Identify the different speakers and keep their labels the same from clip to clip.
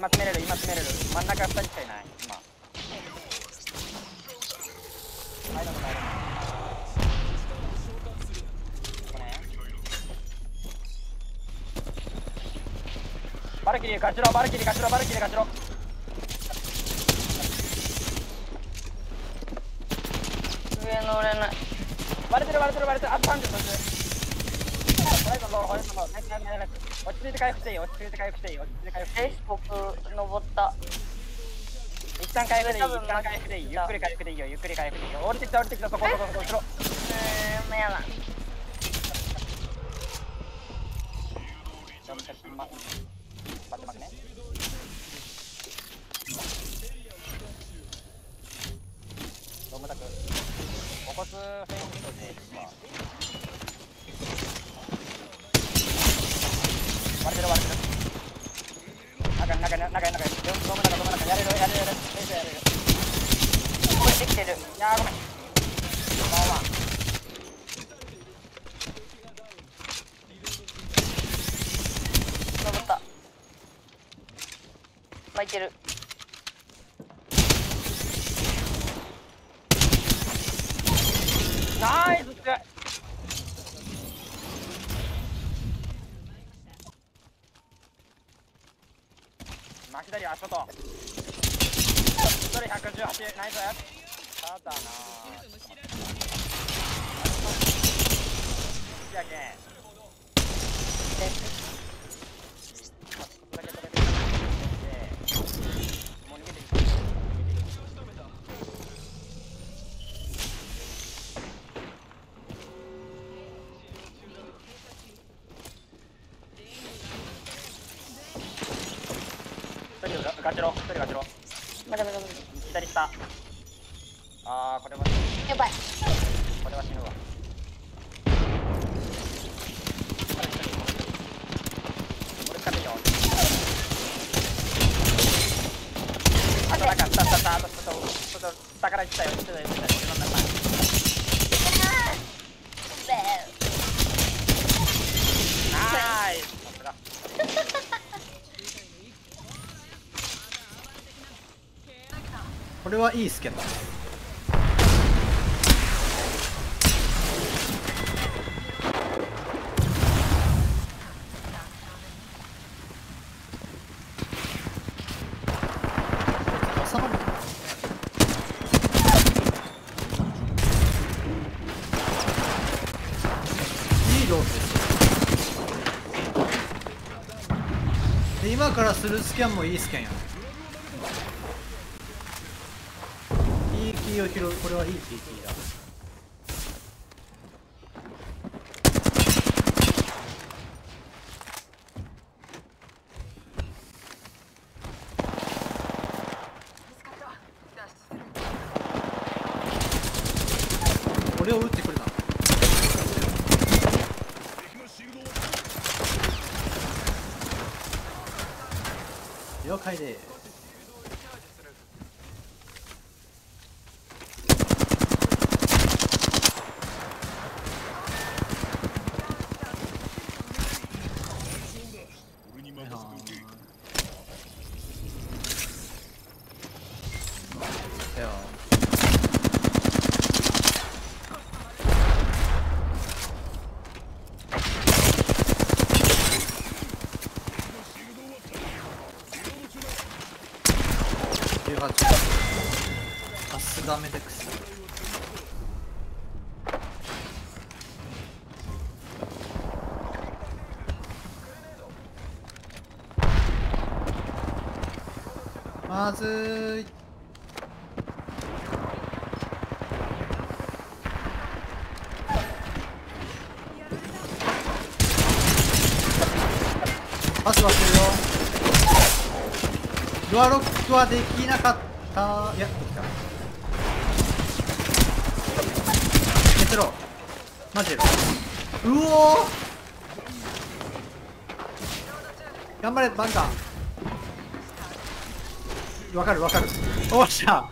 Speaker 1: が2人しかいない今。入らない入らないここねバルキリーガチロバルキリーガチロバルキリーガチロ
Speaker 2: 上乗れない。
Speaker 1: 割れてる割れてる割れてる。あと30そいつホワイトのホワイトのナイスナイスナイスナイス落ち着いて回復していい落ち着いて回復していい落ち着いて回復していい
Speaker 2: 僕登った
Speaker 1: 一旦回復でいい一旦回復でいいゆっくり回復でいいよ。ゆっくり回復でいいよ。降りてきた降りてきたそこそこそこ後ろ
Speaker 2: うーんもうやだ。
Speaker 1: ちょっと待って待って待ってねドームタクお骨フェイントでまあ割れてる割れてる中に中に中に中にドーム中ドーム中やれるやれるやれるフェイントやれる
Speaker 2: これできてる
Speaker 1: いやーごめんまあまあ
Speaker 2: 登った巻いてる
Speaker 1: ナイス巻きだりは外一人118ナイス。ただなやけん。ガガチロ一人ガチロ
Speaker 2: まだまだまだ。
Speaker 1: 左下。あーこれは
Speaker 2: やばい。
Speaker 1: これは死ぬわ。俺使っていいよ。あとなんか下から行ったよ行ったよ行ったよ。俺の名前ナイスさすが
Speaker 3: これはいいスキャンだで今からするスキャンもいいスキャンや。いを拾うこれはいいキーだ俺を撃ってくるな了解でさすがメデックスまずい。パスはするよ。ドアロックはできなかった。いやできた。せろ。マジでうお頑張れバンカー。わかるわかる。おっしゃ。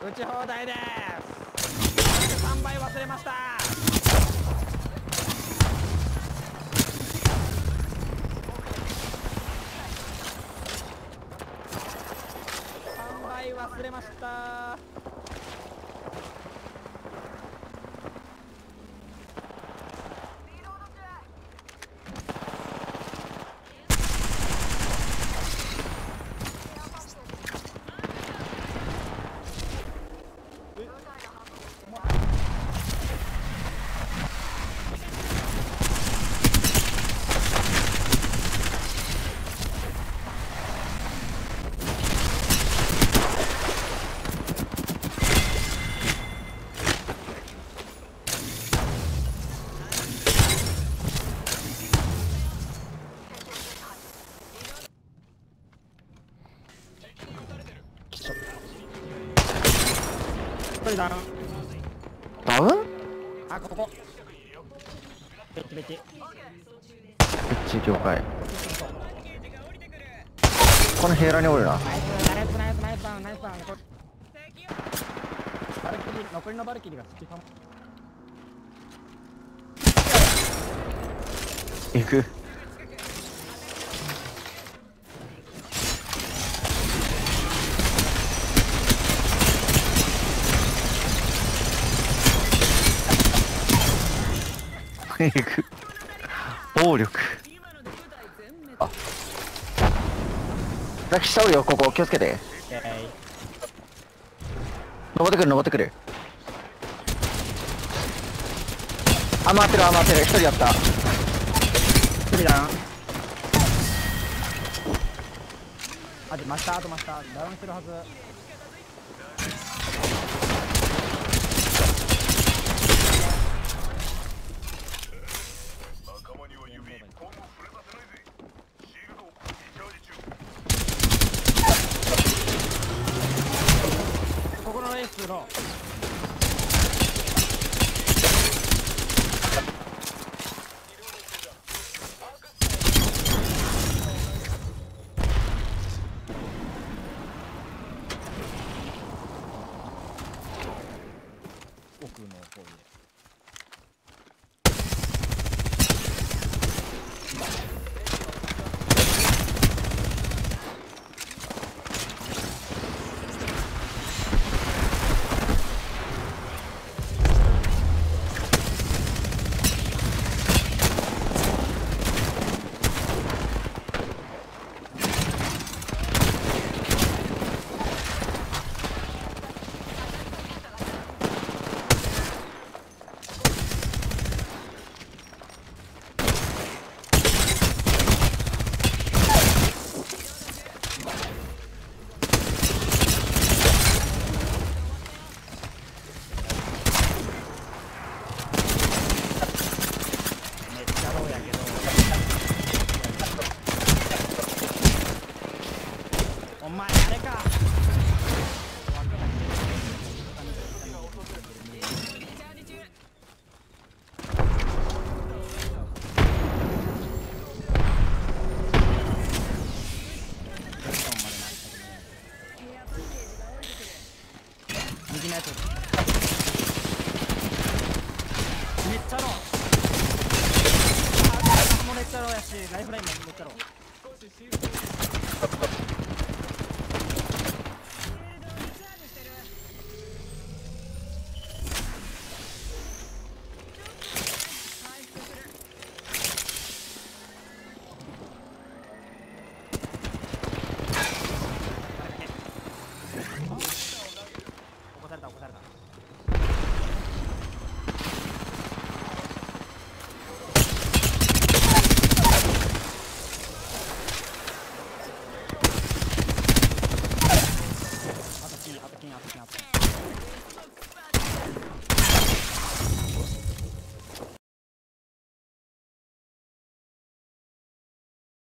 Speaker 1: 打ち放題です。3倍忘れました。
Speaker 4: 3倍忘れました。一人ダウン？
Speaker 5: ダウン
Speaker 4: あここ。ベッチベッチ
Speaker 5: 一致了解。この部屋におるな。
Speaker 4: ナイスナイスナイスナイナイバルキリー残りのバルキリーが好きかも
Speaker 5: 行く行く暴力。あ。ザキ下おるよここ。気をつけて。
Speaker 4: え
Speaker 5: 登ってくる登ってくる。余ってる余ってる。一人やった。
Speaker 4: 一人ダウンあと真下あと真下ダウンしてるはず右のやつめっちゃろ。もめっちゃろやしライフラインもめっちゃろ。